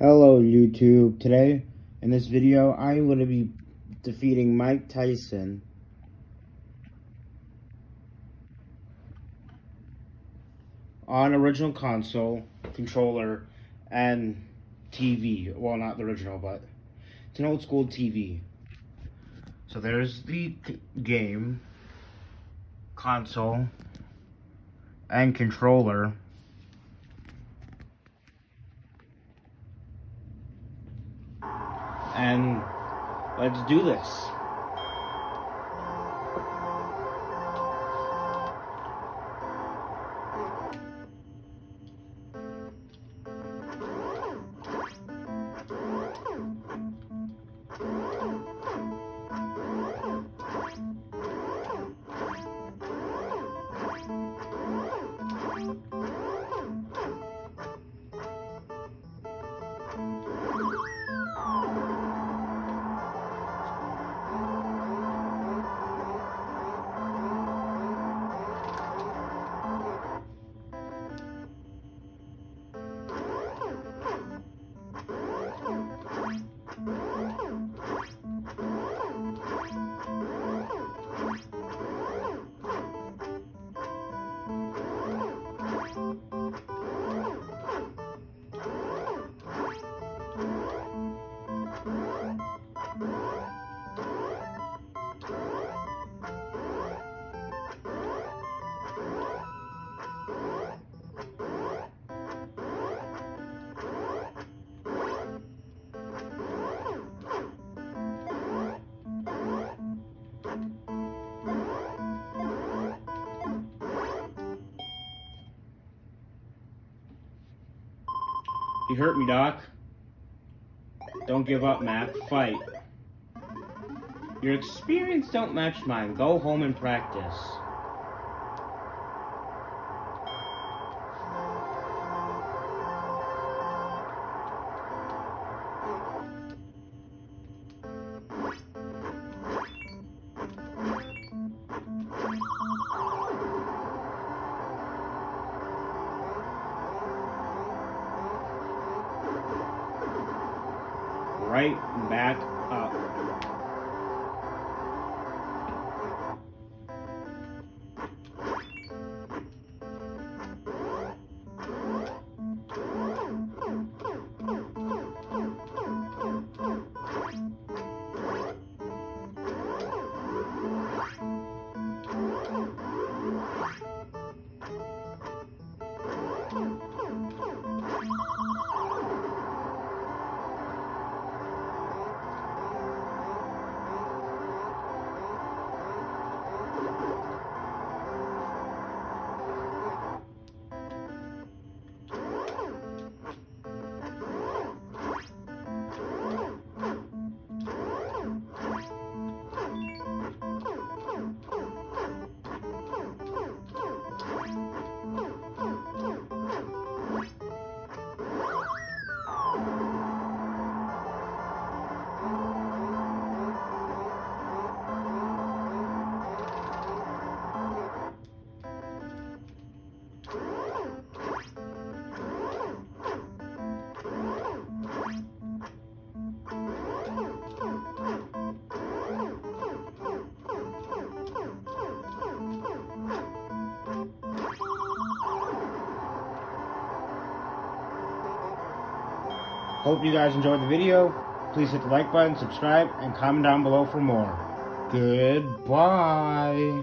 Hello YouTube. Today in this video I'm going to be defeating Mike Tyson. On original console, controller, and TV. Well, not the original, but it's an old school TV. So there's the game, console, and controller. And let's do this. You hurt me, Doc. Don't give up, Mac. Fight. Your experience don't match mine. Go home and practice. Right back up. Hope you guys enjoyed the video. Please hit the like button, subscribe, and comment down below for more. Goodbye.